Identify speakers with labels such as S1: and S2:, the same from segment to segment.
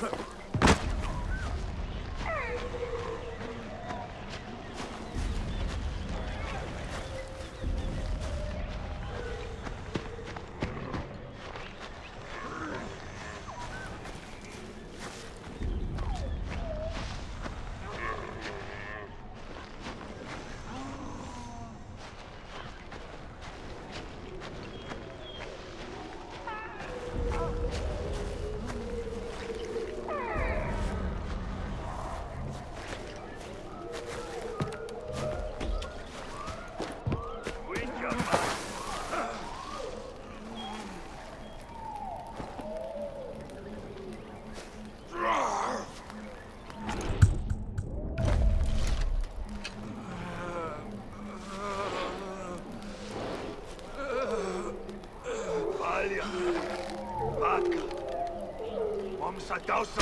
S1: Palja. Vatka. Momsa taussa.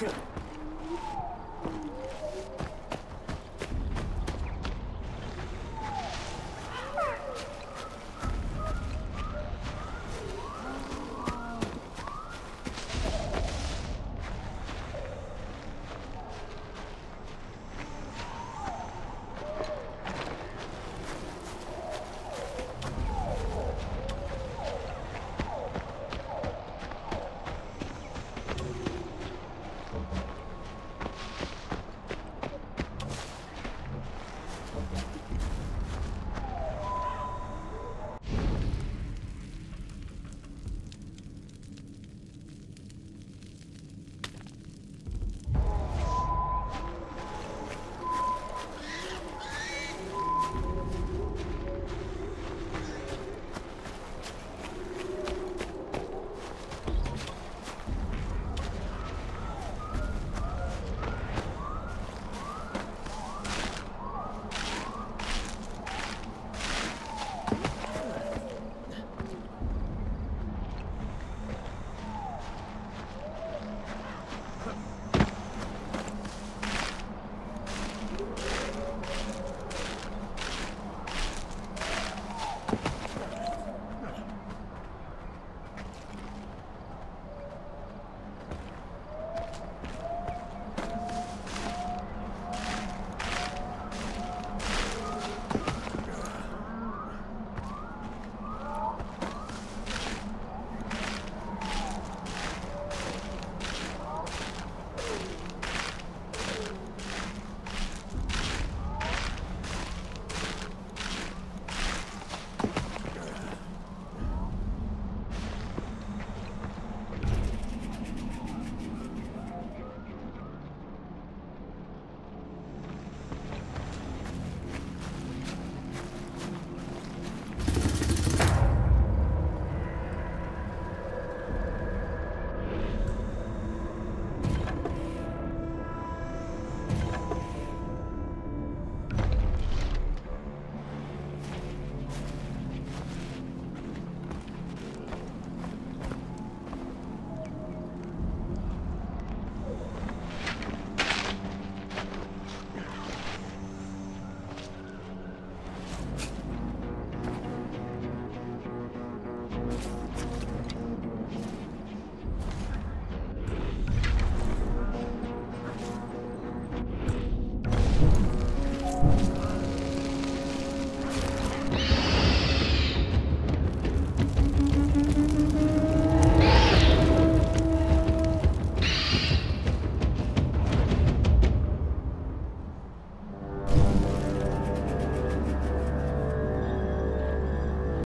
S1: 是。